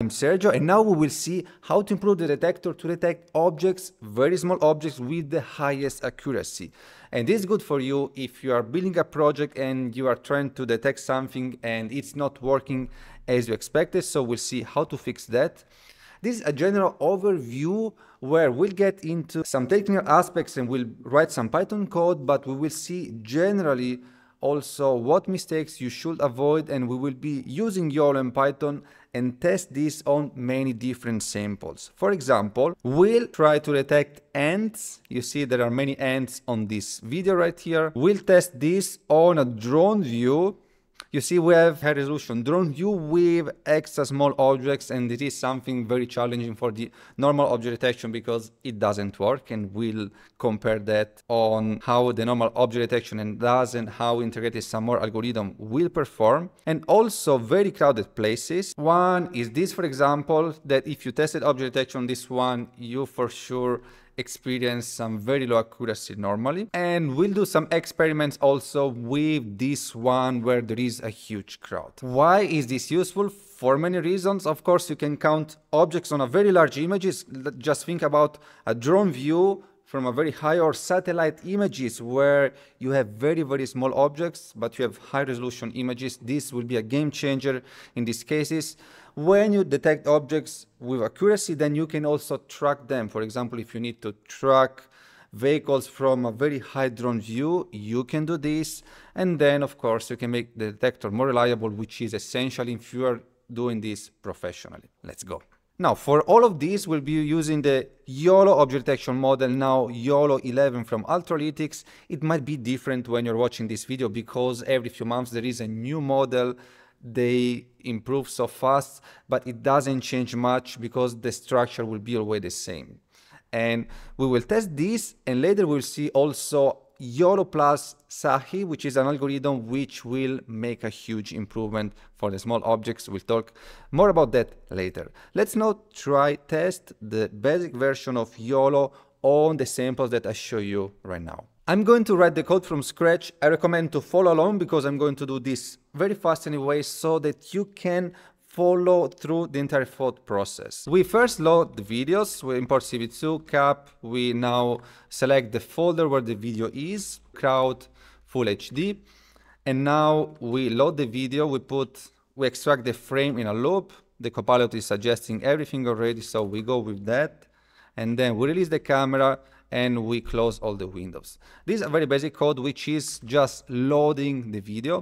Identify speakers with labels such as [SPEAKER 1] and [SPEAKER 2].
[SPEAKER 1] I'm Sergio and now we will see how to improve the detector to detect objects, very small objects with the highest accuracy. And this is good for you if you are building a project and you are trying to detect something and it's not working as you expected. So we'll see how to fix that. This is a general overview where we'll get into some technical aspects and we'll write some Python code, but we will see generally also what mistakes you should avoid and we will be using YOLO and Python and test this on many different samples. For example, we'll try to detect ants. You see there are many ants on this video right here. We'll test this on a drone view you see, we have high resolution drone view with extra small objects, and it is something very challenging for the normal object detection because it doesn't work. And we'll compare that on how the normal object detection and does and how integrated some more algorithm will perform. And also very crowded places. One is this, for example, that if you tested object detection on this one, you for sure experience some very low accuracy normally. And we'll do some experiments also with this one where there is a huge crowd. Why is this useful? For many reasons. Of course, you can count objects on a very large images. Just think about a drone view from a very high or satellite images where you have very, very small objects, but you have high resolution images. This will be a game changer in these cases. When you detect objects with accuracy, then you can also track them. For example, if you need to track vehicles from a very high drone view, you can do this. And then, of course, you can make the detector more reliable, which is essential if you are doing this professionally. Let's go. Now, for all of these, we'll be using the YOLO object detection model, now YOLO 11 from Ultralytics. It might be different when you're watching this video because every few months there is a new model. They improve so fast, but it doesn't change much because the structure will be always the same. And we will test this and later we'll see also YOLO plus SAHI, which is an algorithm which will make a huge improvement for the small objects. We'll talk more about that later. Let's now try test the basic version of YOLO on the samples that I show you right now. I'm going to write the code from scratch. I recommend to follow along because I'm going to do this very fast anyway so that you can follow through the entire thought process. We first load the videos, we import CV2, cap, we now select the folder where the video is, crowd, full HD, and now we load the video, we put, we extract the frame in a loop, the copilot is suggesting everything already, so we go with that, and then we release the camera, and we close all the windows. This is a very basic code which is just loading the video.